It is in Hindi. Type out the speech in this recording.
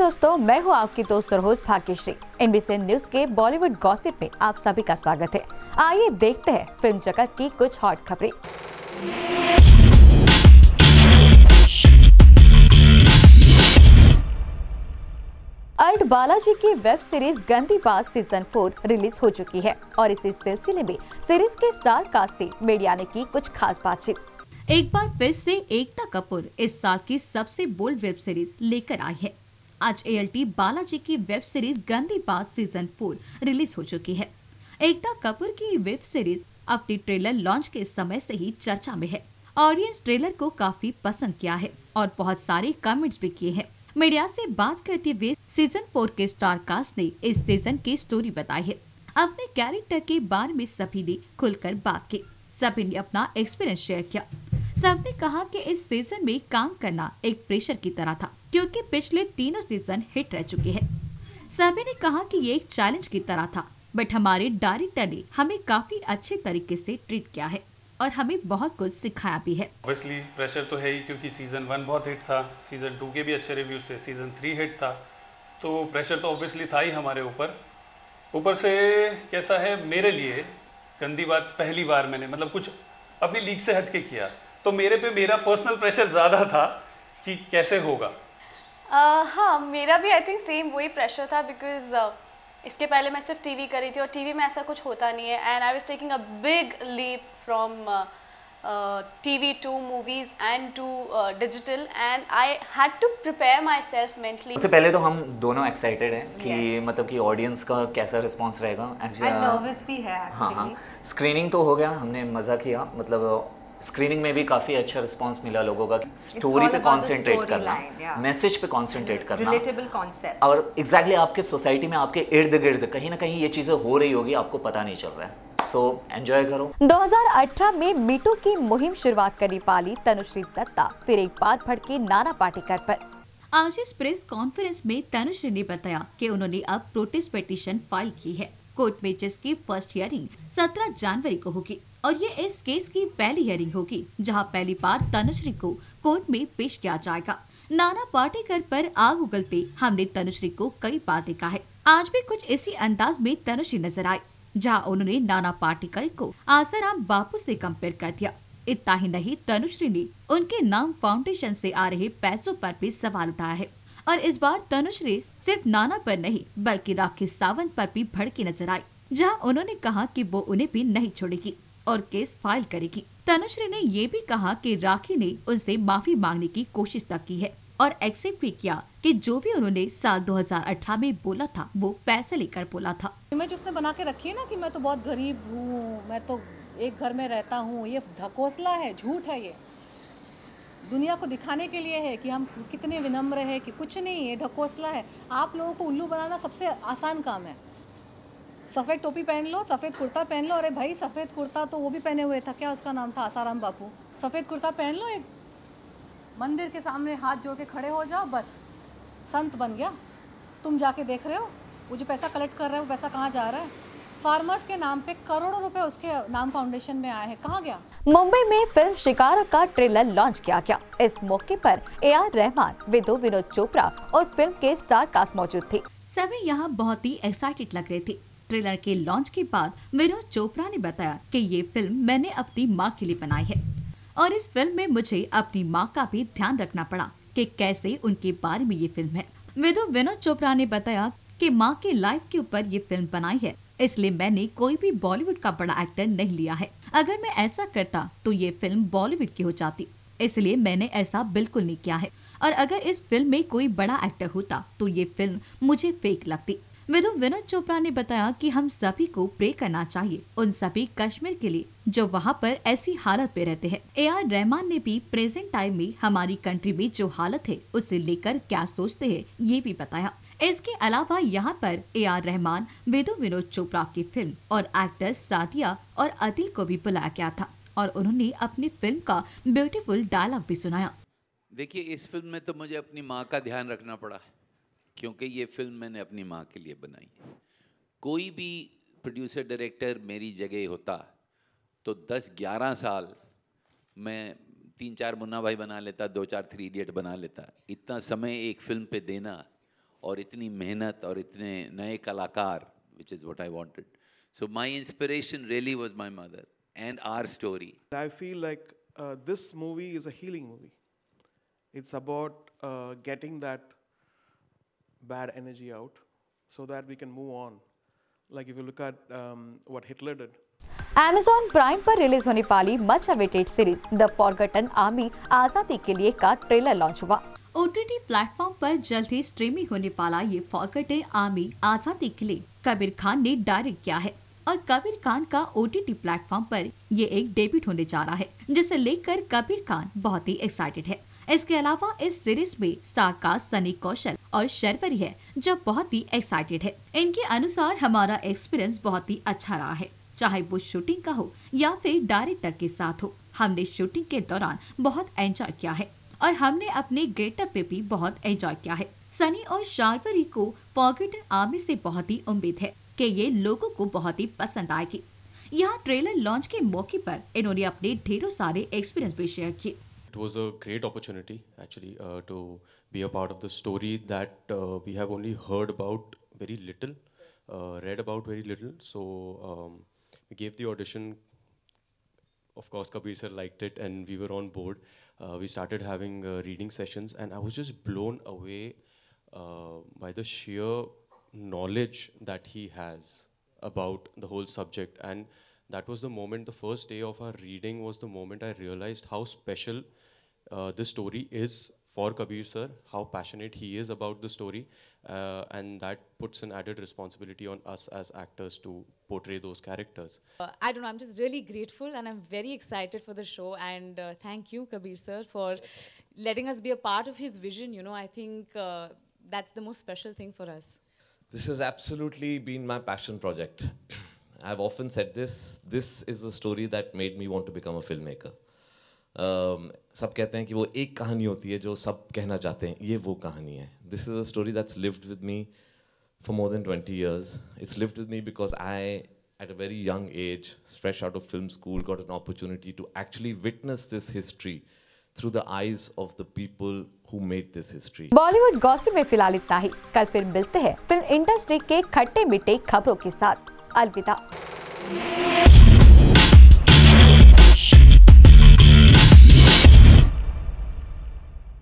दोस्तों, मैं हूँ आपकी दोस्त सरहोज भाग्यश्री। एनबीसी न्यूज़ के बॉलीवुड गॉसिप में आप सभी का स्वागत है। आइए देखते हैं फ़िल्म जगत की कुछ हॉट खबरें। अर्ट बालाजी की वेब सीरीज़ गंदी बात सीज़न फोर रिलीज़ हो चुकी है और इसी सिलसिले में सीरीज़ के स्टार कास्ट से मीडिया ने की कुछ खास बातचीत। एक बार फिर से एकता कपूर इस साल की सबसे बोल्ड वेब सीरीज़ लेकर आई है। आज एएलटी बालाजी की वेब सीरीज़ गंदी बात सीज़न फोर रिलीज़ हो चुकी है। एकता कपूर की वेब सीरीज़ अपनी ट्रेलर लॉन्च के समय से ही चर्चा में है। ऑडियंस ट्रेलर को काफ़ी पसंद किया है और बहुत सारे कमेंट्स भी किए हैं। मीडिया से बात करते हुए सीज़न फोर के स्टार कास्ट ने इस सीज़न की स्टोरी बताई है। अपने कैरेक्टर के बारे में सभी ने खुलकर बात की। सभी ने अपना एक्सपीरियंस शेयर किया। सबने कहा कि इस सीज़न में काम करना एक प्रेशर की तरह था। क्योंकि पिछले तीनों सीज़न हिट रह चुके हैं। सभी ने कहा कि ये एक चैलेंज की तरह था बट हमारे डायरेक्टर ने हमें काफ़ी अच्छे तरीके से ट्रीट किया है और हमें बहुत कुछ सिखाया भी है। ऑब्वियसली प्रेशर तो है ही क्योंकि सीज़न वन बहुत हिट था सीज़न टू के भी अच्छे रिव्यूज़ थे सीज़न थ्री हिट था। तो प्रेशर तो ऑब्वियसली था ही हमारे ऊपर। ऊपर से कैसा है, मेरे लिए गंदी बात पहली बार मैंने मतलब कुछ अपनी लीग से हट के किया। तो मेरे पे मेरा पर्सनल प्रेशर ज़्यादा था कि कैसे होगा। Uh, हाँ मेरा भी आई थिंक सेम वही प्रेशर था बिकॉज़ uh, इसके पहले मैं सिर्फ़ टीवी करी थी और टीवी में ऐसा कुछ होता नहीं है and I was taking a big leap from TV to movies and to digital and I had to prepare myself mentally सबसे पहले तो हम दोनों एक्साइटेड हैं कि yes. मतलब कि ऑडियंस का कैसा रिस्पांस रहेगा। एंड नर्वस भी है हाँ हाँ। स्क्रीनिंग तो हो गया हमने मज़ा किया मतलब स्क्रीनिंग में भी काफ़ी अच्छा रिस्पांस मिला लोगों का स्टोरी पे कंसंट्रेट करना storyline, yeah. मैसेज पे कंसंट्रेट करना। रिलेटेबल कॉन्सेप्ट और एग्जैक्टली exactly आपके सोसाइटी में आपके इर्द गिर्द कहीं ना कहीं ये चीज़ें हो रही होगी आपको पता नहीं चल रहा है। सो एंजॉय करो। 2018 में मीटू की मुहिम शुरुआत करने वाली तनुश्री दत्ता फिर एक बार भड़की नाना पाटेकर पर। आज इस प्रेस कॉन्फ्रेंस में तनुश्री ने बताया कि उन्होंने अब प्रोटेस्ट पिटीशन फ़ाइल की है। कोर्ट में जिसकी फ़र्स्ट हियरिंग 17 जनवरी को होगी। और ये इस केस की पहली हियरिंग होगी, जहाँ पहली बार तनुश्री को कोर्ट में पेश किया जाएगा। नाना पाटेकर पर आग उगलते हमने तनुश्री को कई बार देखा है। आज भी कुछ इसी अंदाज में तनुश्री नज़र आई, जहाँ उन्होंने नाना पाटेकर को आसाराम बापू से कंपेयर कर दिया। इतना ही नहीं, तनुश्री ने उनके नाम फाउंडेशन से आ रहे पैसों पर भी सवाल उठाया है। और इस बार तनुश्री सिर्फ़ नाना पर नहीं, बल्कि राखी सावंत पर भी भड़की नज़र आई, जहाँ उन्होंने कहा कि वो उन्हें भी नहीं छोड़ेगी। और केस फ़ाइल करेगी। तनुश्री ने ये भी कहा कि राखी ने उनसे माफ़ी मांगने की कोशिश तक की है और एक्सेप्ट भी किया कि जो भी उन्होंने साल 2018 में बोला था, वो पैसे लेकर बोला था। इमेज उसने बना के रखी है ना कि मैं तो बहुत गरीब हूँ, मैं तो एक घर में रहता हूँ, ये धकोसला है, झूठ है ये। दुनिया को दिखाने के लिए है कि हम कितने विनम्र है कि कुछ नहीं है ढकोसला है। आप लोगों को उल्लू बनाना सबसे आसान काम है। सफ़ेद टोपी पहन लो सफ़ेद कुर्ता पहन लो। अरे भाई सफ़ेद कुर्ता तो वो भी पहने हुए था क्या उसका नाम था? आसाराम बापू। सफ़ेद कुर्ता पहन लो एक। मंदिर के सामने हाथ जोड़ के खड़े हो जाओ बस। संत बन गया। तुम जाके देख रहे हो? वो जो पैसा कलेक्ट कर रहा है वो पैसा कहाँ जा रहा है? फार्मर्स के नाम पे करोड़ों रुपए उसके नाम फाउंडेशन में आए हैं। कहाँ गया? मुंबई में फ़िल्म शिकार का ट्रेलर लॉन्च किया गया। इस मौके पर ए आर रहमान विदु विनोद चोपड़ा और फ़िल्म के स्टार कास्ट मौजूद थे। सभी यहाँ बहुत ही एक्साइटेड लग रहे थे। ट्रेलर के लॉन्च के बाद विनोद चोपड़ा ने बताया कि ये फ़िल्म मैंने अपनी माँ के लिए बनाई है। और इस फ़िल्म में मुझे अपनी माँ का भी ध्यान रखना पड़ा कि कैसे उनके बारे में ये फ़िल्म है। विदु विनोद चोपड़ा ने बताया कि माँ के लाइफ के ऊपर ये फ़िल्म बनाई है, इसलिए मैंने कोई भी बॉलीवुड का बड़ा एक्टर नहीं लिया है। अगर मैं ऐसा करता तो ये फ़िल्म बॉलीवुड की हो जाती। इसलिए मैंने ऐसा बिल्कुल नहीं किया है। और अगर इस फ़िल्म में कोई बड़ा एक्टर होता तो ये फ़िल्म मुझे फेक लगती। विदु विनोद चोपड़ा ने बताया कि हम सभी को प्रे करना चाहिए। उन सभी कश्मीर के लिए, जो वहाँ पर ऐसी हालत पे रहते हैं। ए आर रहमान ने भी प्रेजेंट टाइम में हमारी कंट्री में जो हालत है, उसे लेकर क्या सोचते हैं, ये भी बताया। इसके अलावा यहाँ पर ए आर रहमान वेदो विनोद चोपड़ा की फ़िल्म और एक्टर सादिया और अदिल को भी बुलाया गया था और उन्होंने अपनी फ़िल्म का ब्यूटीफुल डायलॉग भी सुनाया। देखिए, इस फ़िल्म में तो मुझे अपनी माँ का ध्यान रखना पड़ा क्योंकि ये फ़िल्म मैंने अपनी माँ के लिए बनाई कोई भी प्रोड्यूसर डायरेक्टर मेरी जगह होता तो 10-11 साल मैं तीन चार मुन्ना भाई बना लेता दो चार थ्री इडियट बना लेता। इतना समय एक फ़िल्म पे देना और इतनी मेहनत और इतने नए कलाकार which is what I wanted so my inspiration really was my mother and our story I feel like this movie is healing movie. It's about uh, getting that bad energy out so that we can move on. Like if you look at um, what Hitler did, Amazon Prime पर रिलीज़ होने वाली much awaited series the forgotten army आज़ादी के लिए का ट्रेलर लॉन्च हुआ। ओ टी टी प्लेटफॉर्म पर जल्द ही स्ट्रीमिंग होने वाला ये फॉरगटन आर्मी आज़ादी के लिए कबीर खान ने डायरेक्ट किया है। और कबीर खान का ओ टी टी प्लेटफॉर्म पर ये एक डेब्यूट होने जा रहा है जिसे लेकर कबीर खान बहुत ही एक्साइटेड है। इसके अलावा इस सीरीज़ में स्टार कास्ट सनी कौशल और शर्वरी है, जो बहुत ही एक्साइटेड है। इनके अनुसार हमारा एक्सपीरियंस बहुत ही अच्छा रहा है, चाहे वो शूटिंग का हो या फिर डायरेक्टर के साथ हो। हमने शूटिंग के दौरान बहुत एंजॉय किया है और हमने अपने गेटअप पे भी बहुत एंजॉय किया है। सनी और शार्वरी को फॉरगेटन आर्मी से बहुत ही उम्मीद है कि ये लोगों को बहुत ही पसंद आएगी। यहाँ ट्रेलर लॉन्च के मौके पर इन्होंने अपने ढेरों सारे एक्सपीरियंस भी शेयर किए। It was a great opportunity actually uh, to be a part of the story that uh, we have only heard about very little, uh, read about very little. So um, we gave the audition. Of course, Kabir sir liked it, and we were on board. Uh, we started having uh, reading sessions, and I was just blown away uh, by the sheer knowledge that he has about the whole subject. And that was the moment, the first day of our reading was the moment I realized how special uh, this story is for Kabir sir, how passionate he is about the story, uh, and that puts an added responsibility on us as actors to portray those characters. Uh, I don't know, I'm just really grateful and I'm very excited for the show. And uh, thank you, Kabir sir, for letting us be a part of his vision. You know, I think uh, that's the most special thing for us. This has absolutely been my passion project. I've often said this this is the story that made me want to become a filmmaker. Um, सब कहते हैं कि वो एक कहानी होती है जो सब कहना चाहते हैं ये वो कहानी है this is a story that's lived with me for more than 20 years. It's lived with me because I, at a very young age, fresh out of film school, got an opportunity to actually witness this history through the eyes of the people who made this history. Bollywood gossip में फ़िलहाल इतना ही कल फिर मिलते हैं फ़िल्म इंडस्ट्री के खट्टे मीठे खबरों के साथ अलविदा